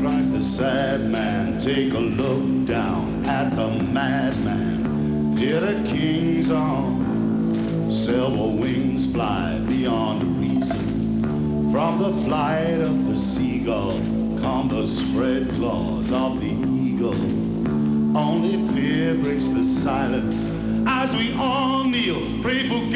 Cried the sad man. Take a look down at the madman. Hear the king's on. Silver wings fly beyond reason. From the flight of the seagull come the spread claws of the eagle. Only fear breaks the silence as we all kneel, pray for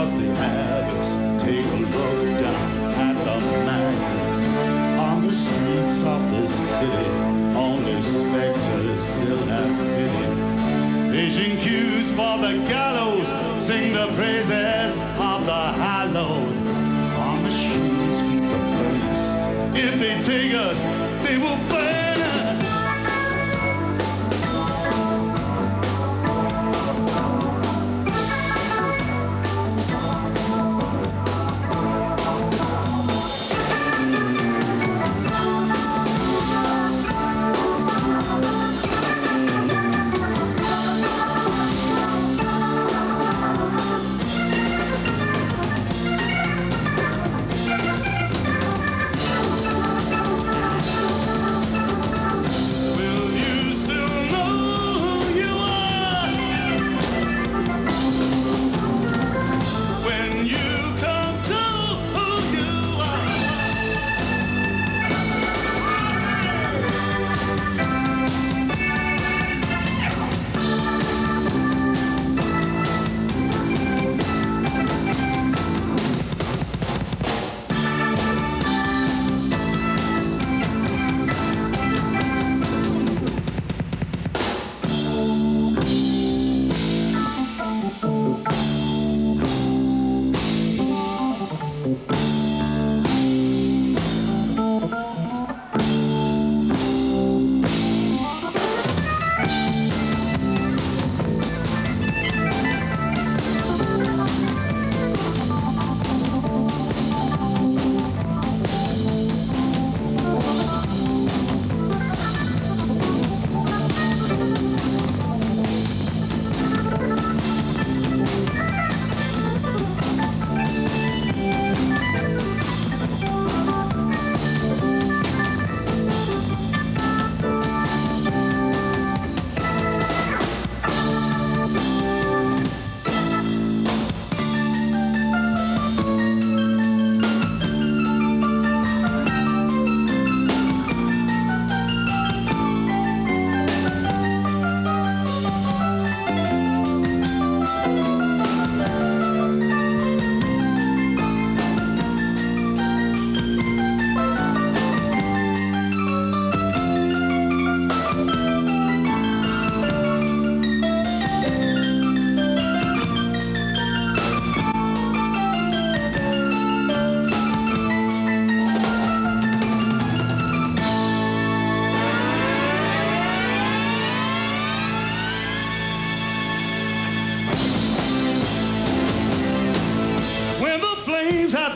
road across the Abyss. Take a look down at the madness on the streets of the city. Only specters still have pity. Vision cues for the gallows. Sing the praises of the hallowed. Our machines feed the furnace. If they take us, they will burn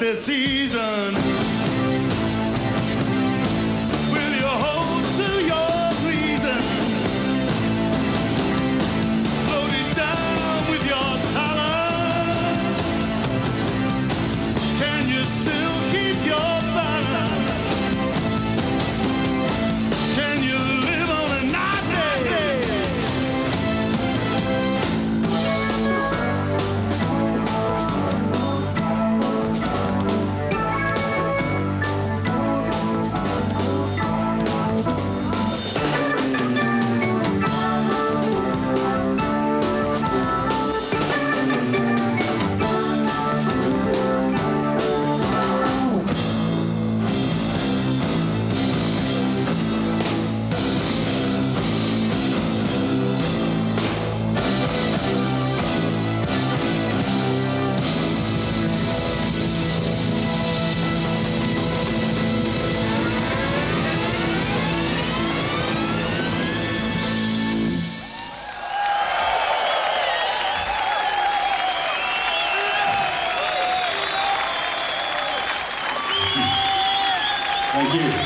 their season, you.